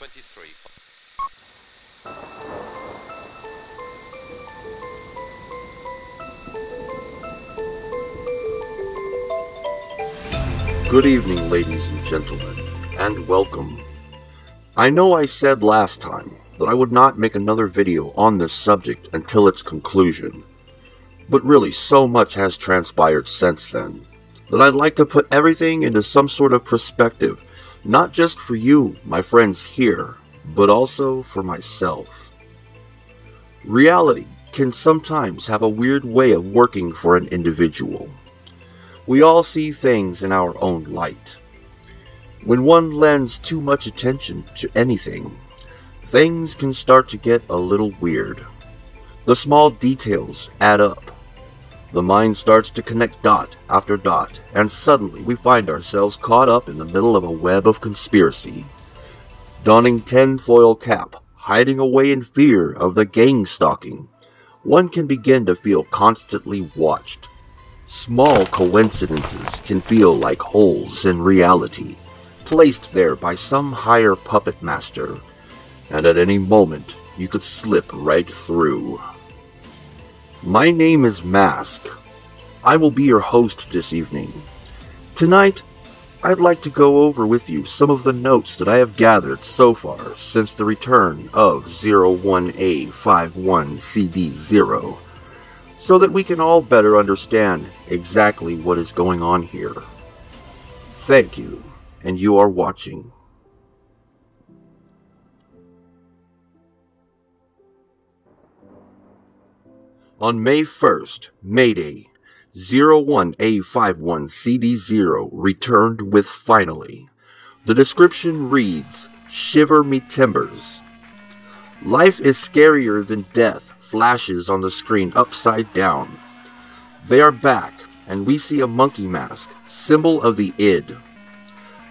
23. Good evening, ladies and gentlemen, and welcome. I know I said last time that I would not make another video on this subject until its conclusion, but really so much has transpired since then that I'd like to put everything into some sort of perspective, not just for you, my friends here, but also for myself. Reality can sometimes have a weird way of working for an individual. We all see things in our own light. When one lends too much attention to anything, things can start to get a little weird. The small details add up. The mind starts to connect dot after dot, and suddenly we find ourselves caught up in the middle of a web of conspiracy. Donning tinfoil cap, hiding away in fear of the gang stalking, one can begin to feel constantly watched. Small coincidences can feel like holes in reality, placed there by some higher puppet master, and at any moment you could slip right through. My name is Masque. I will be your host this evening. Tonight, I'd like to go over with you some of the notes that I have gathered so far since the return of 01A51CD0 so that we can all better understand exactly what is going on here. Thank you, and you are watching. On May 1st, Mayday, 01A51CD0 returned with finally. The description reads Shiver me timbers. Life is scarier than death flashes on the screen upside down. They are back, and we see a monkey mask, symbol of the id.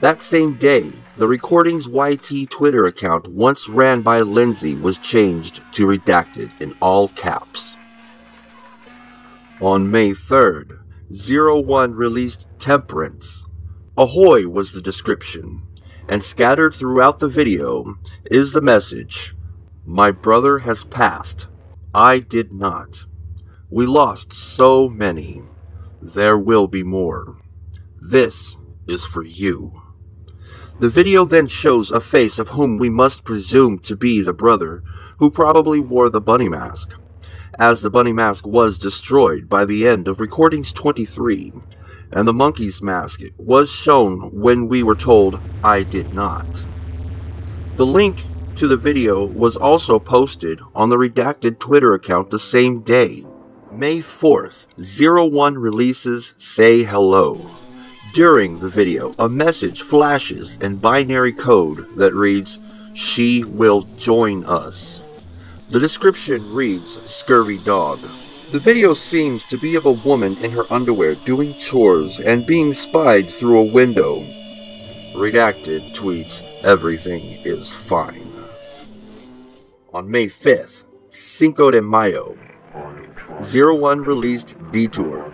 That same day, the recording's YT Twitter account once ran by Lindsay was changed to redacted in all caps. On May 3rd, 01 released Temperance. Ahoy was the description, and scattered throughout the video is the message My brother has passed. I did not. We lost so many. There will be more. This is for you. The video then shows a face of whom we must presume to be the brother, who probably wore the bunny mask as the bunny mask was destroyed by the end of Recordings 23, and the monkey's mask was shown when we were told I did not. The link to the video was also posted on the redacted Twitter account the same day. May 4th, 01 releases Say Hello. During the video, a message flashes in binary code that reads, She will join us. The description reads Scurvy Dog. The video seems to be of a woman in her underwear doing chores and being spied through a window. Redacted tweets Everything is fine. On May 5th, Cinco de Mayo, 01 released Detour.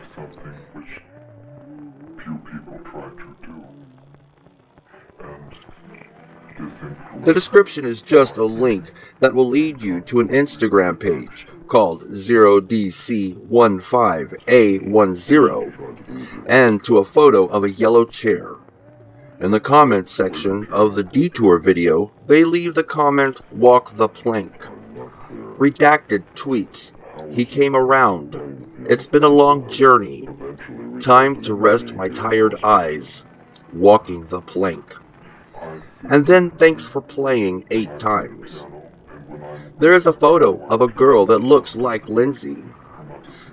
The description is just a link that will lead you to an Instagram page called 0DC15A10 and to a photo of a yellow chair. In the comments section of the detour video, they leave the comment walk the plank. Redacted tweets. He came around. It's been a long journey. Time to rest my tired eyes. Walking the plank. And then thanks for playing eight times. There is a photo of a girl that looks like Lindsay.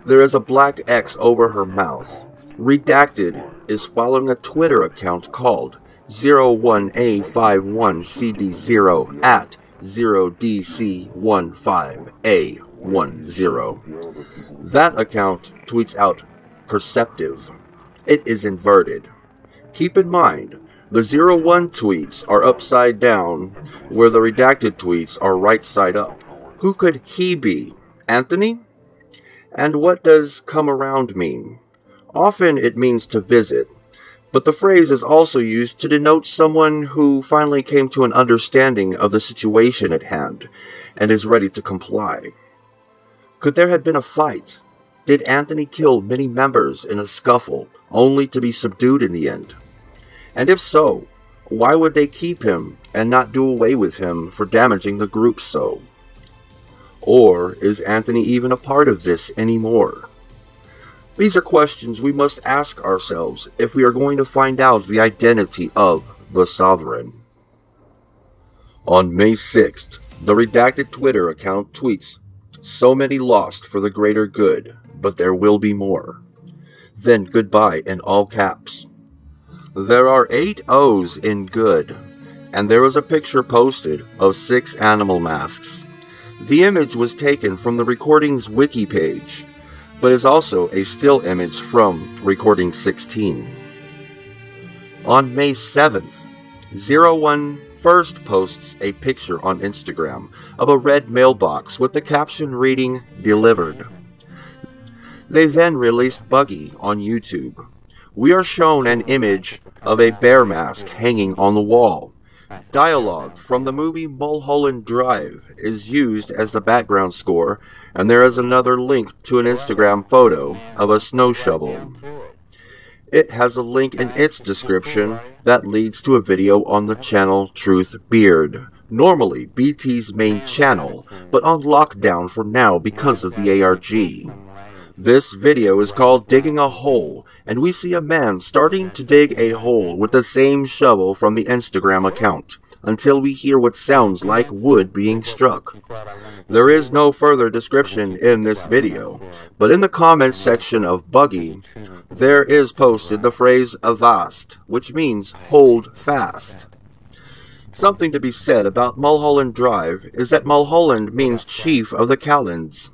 There is a black X over her mouth. Redacted is following a Twitter account called 01A51CD0 at 0DC15A10. That account tweets out perceptive. It is inverted. Keep in mind, the 01 tweets are upside down, where the redacted tweets are right side up. Who could he be? Anthony? And what does come around mean? Often it means to visit, but the phrase is also used to denote someone who finally came to an understanding of the situation at hand and is ready to comply. Could there have been a fight? Did Anthony kill many members in a scuffle only to be subdued in the end? And if so, why would they keep him and not do away with him for damaging the group so? Or is Anthony even a part of this anymore? These are questions we must ask ourselves if we are going to find out the identity of the Sovereign. On May 6th, the redacted Twitter account tweets, So many lost for the greater good, but there will be more. Then goodbye in all caps. There are eight O's in good, and there was a picture posted of six animal masks. The image was taken from the recording's wiki page, but is also a still image from recording 16. On May 7th, 01 first posts a picture on Instagram of a red mailbox with the caption reading, Delivered. They then released Buggy on YouTube. We are shown an image of a bear mask hanging on the wall. Dialogue from the movie Mulholland Drive is used as the background score, and there is another link to an Instagram photo of a snow shovel. It has a link in its description that leads to a video on the channel Truth Beard, normally BT's main channel, but on lockdown for now because of the ARG. This video is called Digging a Hole, and we see a man starting to dig a hole with the same shovel from the Instagram account, until we hear what sounds like wood being struck. There is no further description in this video, but in the comments section of Buggy, there is posted the phrase avast, which means hold fast. Something to be said about Mulholland Drive is that Mulholland means chief of the Calends,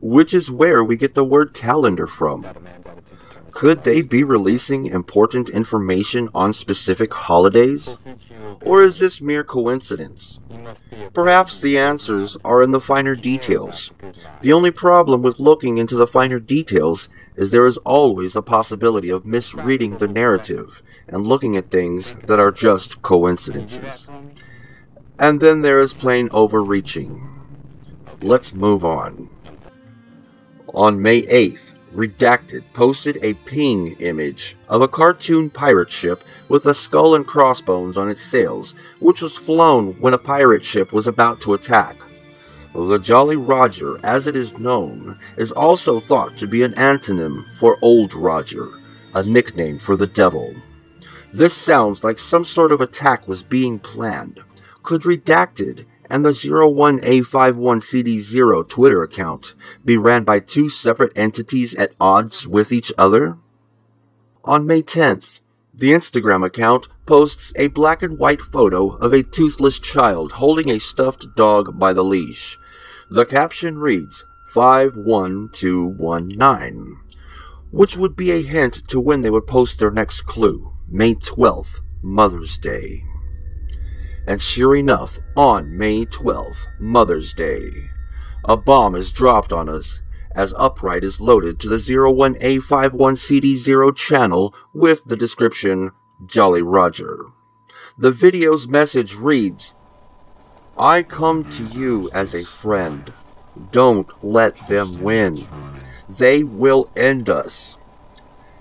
which is where we get the word calendar from. Could they be releasing important information on specific holidays? Or is this mere coincidence? Perhaps the answers are in the finer details. The only problem with looking into the finer details is there is always a possibility of misreading the narrative and looking at things that are just coincidences. And then there is plain overreaching. Let's move on. On May 8th, Redacted posted a ping image of a cartoon pirate ship with a skull and crossbones on its sails, which was flown when a pirate ship was about to attack. The Jolly Roger, as it is known, is also thought to be an antonym for Old Roger, a nickname for the devil. This sounds like some sort of attack was being planned. Could Redacted and the 01A51CD0 Twitter account be ran by two separate entities at odds with each other? On May 10th, the Instagram account posts a black and white photo of a toothless child holding a stuffed dog by the leash. The caption reads 51219, which would be a hint to when they would post their next clue, May 12th, Mother's Day. And sure enough, on May 12th, Mother's Day, a bomb is dropped on us as Upright is loaded to the 01A51CD0 channel with the description Jolly Roger. The video's message reads I come to you as a friend. Don't let them win. They will end us.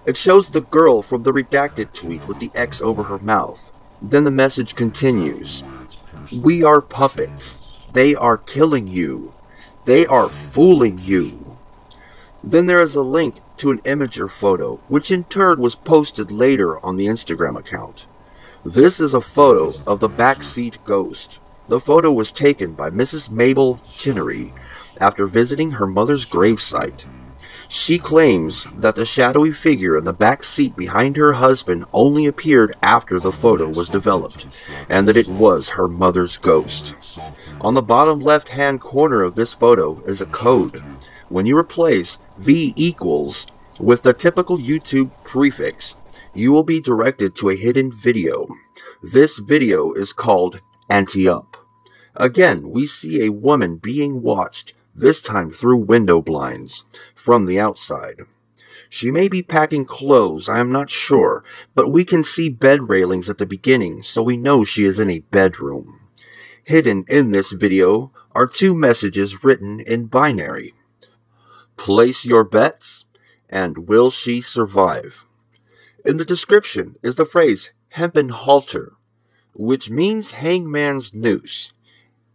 It shows the girl from the redacted tweet with the X over her mouth. Then the message continues We are puppets. They are killing you. They are fooling you. Then there is a link to an Imgur photo, which in turn was posted later on the Instagram account. This is a photo of the backseat ghost. The photo was taken by Mrs. Mabel Chinnery after visiting her mother's gravesite. She claims that the shadowy figure in the back seat behind her husband only appeared after the photo was developed, and that it was her mother's ghost. On the bottom left hand corner of this photo is a code. When you replace V equals with the typical YouTube prefix, you will be directed to a hidden video. This video is called Ante Up. Again, we see a woman being watched this time through window blinds, from the outside. She may be packing clothes, I am not sure, but we can see bed railings at the beginning, so we know she is in a bedroom. Hidden in this video are two messages written in binary. Place your bets, and will she survive? In the description is the phrase hempen halter, which means hangman's noose.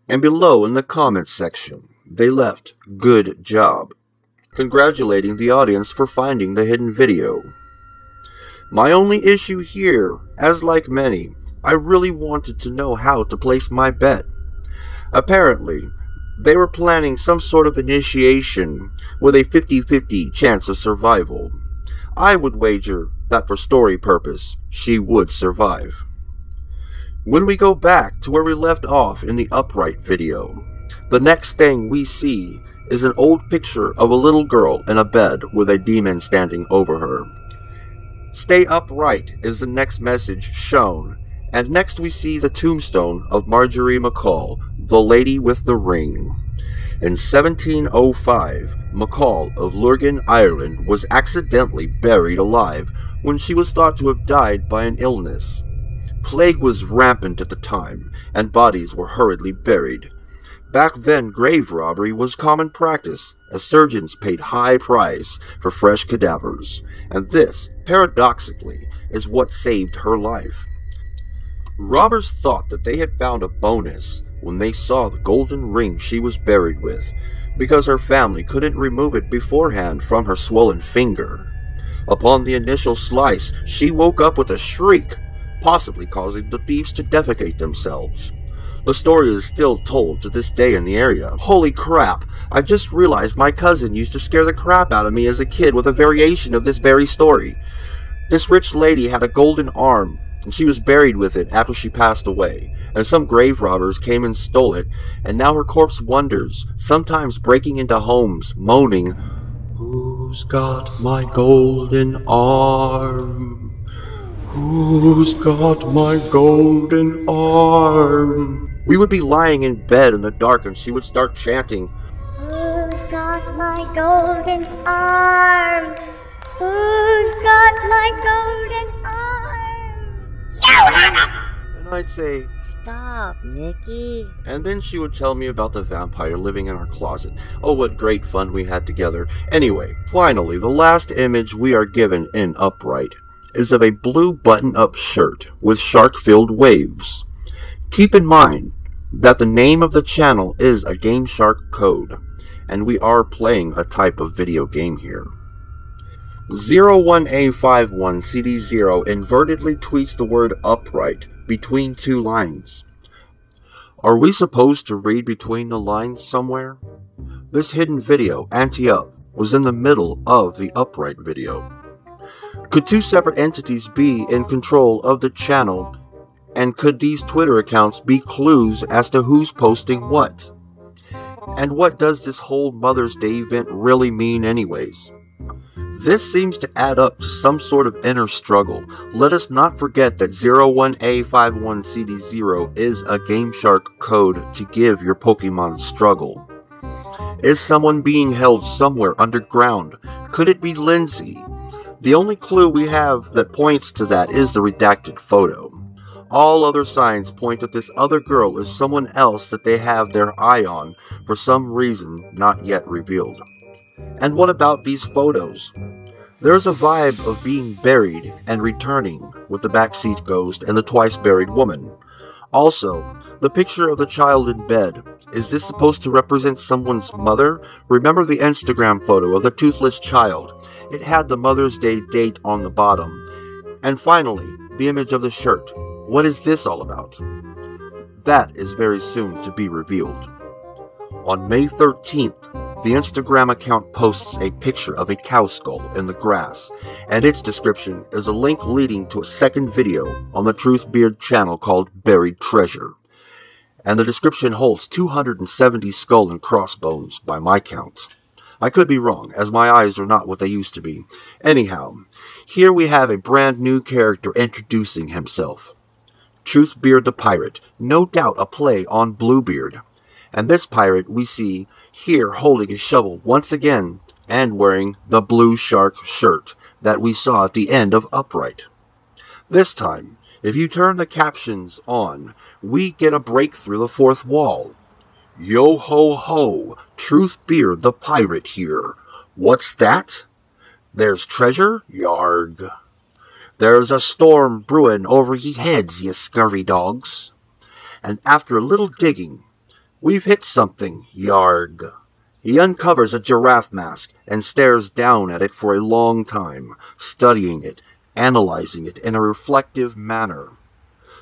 And below in the comments section, they left good job congratulating the audience for finding the hidden video. My only issue here, as like many, I really wanted to know how to place my bet. Apparently, they were planning some sort of initiation with a 50-50 chance of survival. I would wager that for story purpose, she would survive. When we go back to where we left off in the upright video, the next thing we see is an old picture of a little girl in a bed with a demon standing over her. Stay upright is the next message shown, and next we see the tombstone of Marjorie McCall, the lady with the ring. In 1705, McCall of Lurgan, Ireland, was accidentally buried alive when she was thought to have died by an illness. Plague was rampant at the time, and bodies were hurriedly buried. Back then, grave robbery was common practice, as surgeons paid high price for fresh cadavers, and this, paradoxically, is what saved her life. Robbers thought that they had found a bonus when they saw the golden ring she was buried with, because her family couldn't remove it beforehand from her swollen finger. Upon the initial slice, she woke up with a shriek, possibly causing the thieves to defecate themselves. The story is still told to this day in the area. Holy crap, I just realized my cousin used to scare the crap out of me as a kid with a variation of this very story. This rich lady had a golden arm, and she was buried with it after she passed away, and some grave robbers came and stole it, and now her corpse wanders, sometimes breaking into homes, moaning, Who's got my golden arm? Who's got my golden arm? We would be lying in bed in the dark and she would start chanting, Who's got my golden arm? Who's got my golden arm? You have it! And I'd say, Stop, Nikki. And then she would tell me about the vampire living in our closet. Oh, what great fun we had together. Anyway, finally, the last image we are given in Upright is of a blue button up shirt with shark filled waves. Keep in mind that the name of the channel is a GameShark code, and we are playing a type of video game here. 01A51CD0 invertedly tweets the word upright between two lines. Are we supposed to read between the lines somewhere? This hidden video, Ante Up, was in the middle of the upright video. Could two separate entities be in control of the channel and could these Twitter accounts be clues as to who's posting what? And what does this whole Mother's Day event really mean, anyways? This seems to add up to some sort of inner struggle. Let us not forget that 01A51CD0 is a GameShark code to give your Pokemon struggle. Is someone being held somewhere underground? Could it be Lindsay? The only clue we have that points to that is the redacted photo. All other signs point that this other girl is someone else that they have their eye on for some reason not yet revealed. And what about these photos? There's a vibe of being buried and returning with the backseat ghost and the twice buried woman. Also, the picture of the child in bed. Is this supposed to represent someone's mother? Remember the Instagram photo of the toothless child. It had the Mother's Day date on the bottom. And finally, the image of the shirt. What is this all about? That is very soon to be revealed. On May 13th, the Instagram account posts a picture of a cow skull in the grass, and its description is a link leading to a second video on the Truthbeard channel called Buried Treasure. And the description holds 270 skull and crossbones by my count. I could be wrong, as my eyes are not what they used to be. Anyhow, here we have a brand new character introducing himself. Truthbeard the Pirate, no doubt a play on Bluebeard. And this pirate we see here holding his shovel once again and wearing the blue shark shirt that we saw at the end of Upright. This time, if you turn the captions on, we get a break through the fourth wall. Yo ho ho, Truthbeard the pirate here. What's that? There's treasure? Yarg. There's a storm brewin' over ye heads, ye scurvy dogs. And after a little digging, we've hit something, yarg. He uncovers a giraffe mask and stares down at it for a long time, studying it, analyzing it in a reflective manner.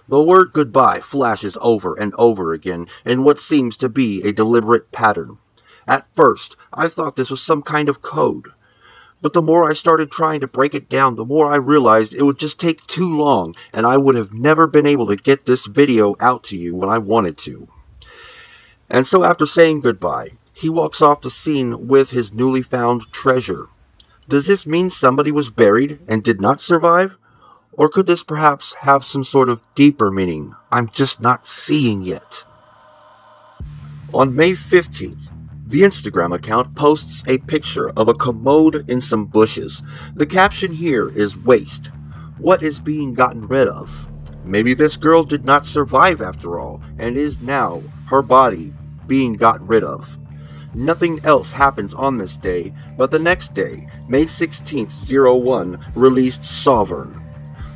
The word goodbye flashes over and over again in what seems to be a deliberate pattern. At first, I thought this was some kind of code. But the more I started trying to break it down, the more I realized it would just take too long, and I would have never been able to get this video out to you when I wanted to. And so after saying goodbye, he walks off the scene with his newly found treasure. Does this mean somebody was buried and did not survive? Or could this perhaps have some sort of deeper meaning I'm just not seeing yet? On May 15th, the Instagram account posts a picture of a commode in some bushes. The caption here is waste. What is being gotten rid of? Maybe this girl did not survive after all, and is now her body being got rid of. Nothing else happens on this day, but the next day, May 16th, 01, released Sovereign.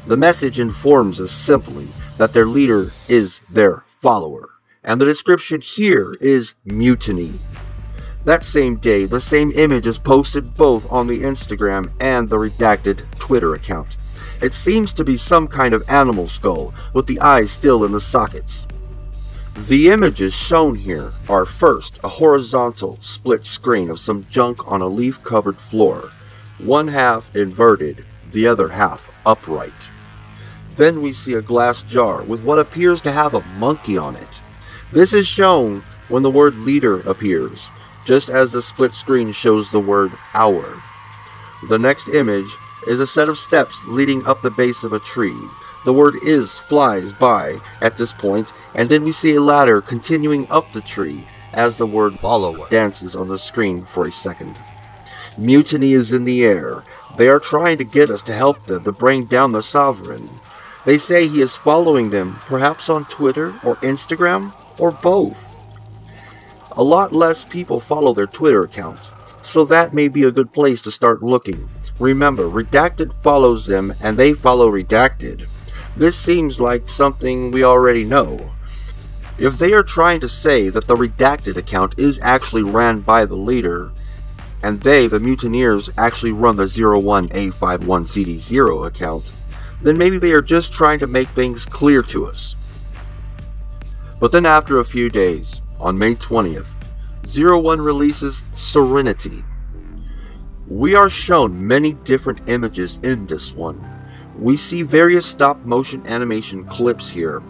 The message informs us simply that their leader is their follower, and the description here is mutiny. That same day, the same image is posted both on the Instagram and the redacted Twitter account. It seems to be some kind of animal skull, with the eyes still in the sockets. The images shown here are first a horizontal split screen of some junk on a leaf covered floor, one half inverted, the other half upright. Then we see a glass jar with what appears to have a monkey on it. This is shown when the word leader appears, just as the split screen shows the word hour. The next image is a set of steps leading up the base of a tree. The word is flies by at this point, and then we see a ladder continuing up the tree as the word follower dances on the screen for a second. Mutiny is in the air. They are trying to get us to help them to bring down the sovereign. They say he is following them, perhaps on Twitter or Instagram, or both. A lot less people follow their Twitter accounts, so that may be a good place to start looking. Remember, Redacted follows them and they follow Redacted. This seems like something we already know. If they are trying to say that the Redacted account is actually ran by the leader, and they, the mutineers, actually run the 01A51CD0 account, then maybe they are just trying to make things clear to us. But then after a few days, on May 20th, Zero One releases Serenity. We are shown many different images in this one. We see various stop motion animation clips here,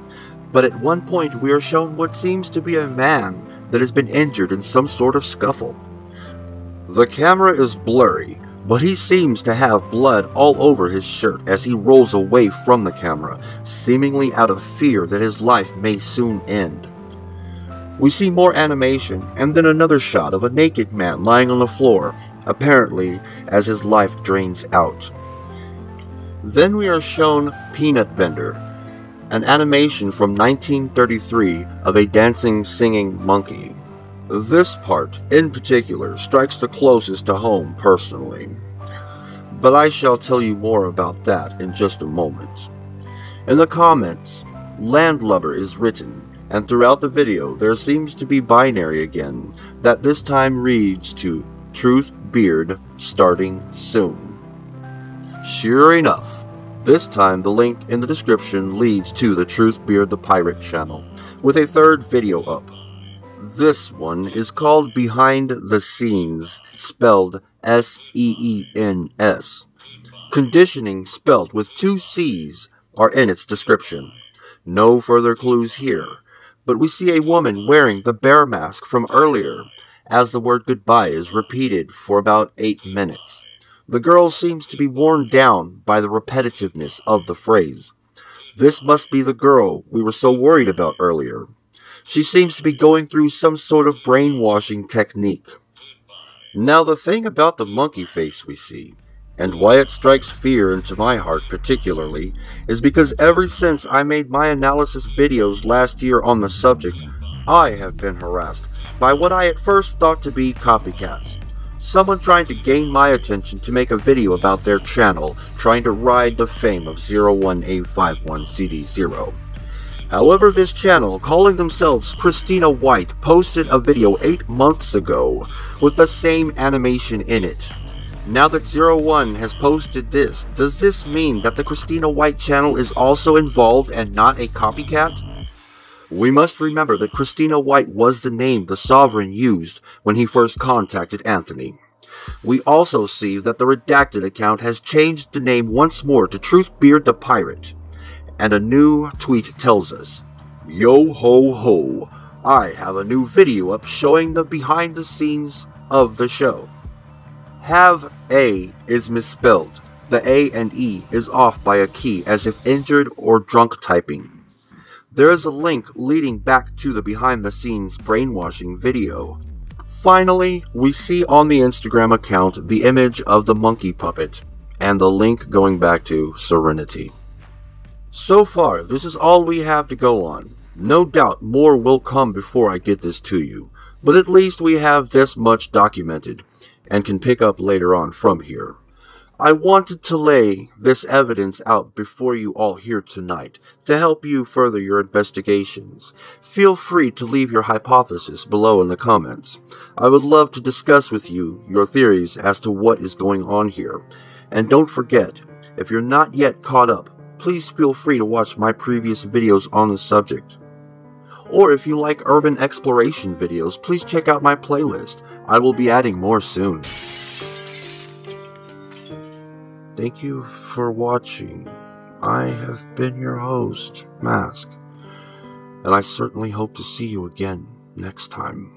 but at one point we are shown what seems to be a man that has been injured in some sort of scuffle. The camera is blurry, but he seems to have blood all over his shirt as he rolls away from the camera, seemingly out of fear that his life may soon end. We see more animation, and then another shot of a naked man lying on the floor, apparently as his life drains out. Then we are shown Peanut Vendor, an animation from 1933 of a dancing, singing monkey. This part, in particular, strikes the closest to home personally. But I shall tell you more about that in just a moment. In the comments, Landlubber is written, and throughout the video there seems to be binary again, that this time reads to Truth Beard starting soon. Sure enough, this time the link in the description leads to the Truth Beard the Pirate channel, with a third video up. This one is called Behind the Scenes, spelled S E E N S. Conditioning, spelled with two C's, are in its description. No further clues here, but we see a woman wearing the bear mask from earlier, as the word goodbye is repeated for about eight minutes. The girl seems to be worn down by the repetitiveness of the phrase. This must be the girl we were so worried about earlier. She seems to be going through some sort of brainwashing technique. Now, the thing about the monkey face we see, and why it strikes fear into my heart particularly, is because ever since I made my analysis videos last year on the subject, I have been harassed by what I at first thought to be copycats. Someone trying to gain my attention to make a video about their channel, trying to ride the fame of 01A51CD0. However, this channel, calling themselves Christina White, posted a video 8 months ago with the same animation in it. Now that Zero One has posted this, does this mean that the Christina White channel is also involved and not a copycat? We must remember that Christina White was the name the Sovereign used when he first contacted Anthony. We also see that the redacted account has changed the name once more to Truthbeard the Pirate and a new tweet tells us, Yo ho ho, I have a new video up showing the behind the scenes of the show. Have A is misspelled. The A and E is off by a key as if injured or drunk typing. There is a link leading back to the behind the scenes brainwashing video. Finally, we see on the Instagram account the image of the monkey puppet and the link going back to Serenity. So far, this is all we have to go on. No doubt more will come before I get this to you, but at least we have this much documented, and can pick up later on from here. I wanted to lay this evidence out before you all here tonight to help you further your investigations. Feel free to leave your hypothesis below in the comments. I would love to discuss with you your theories as to what is going on here. And don't forget, if you're not yet caught up, please feel free to watch my previous videos on the subject. Or if you like urban exploration videos, please check out my playlist. I will be adding more soon. Thank you for watching. I have been your host, Masque, and I certainly hope to see you again next time.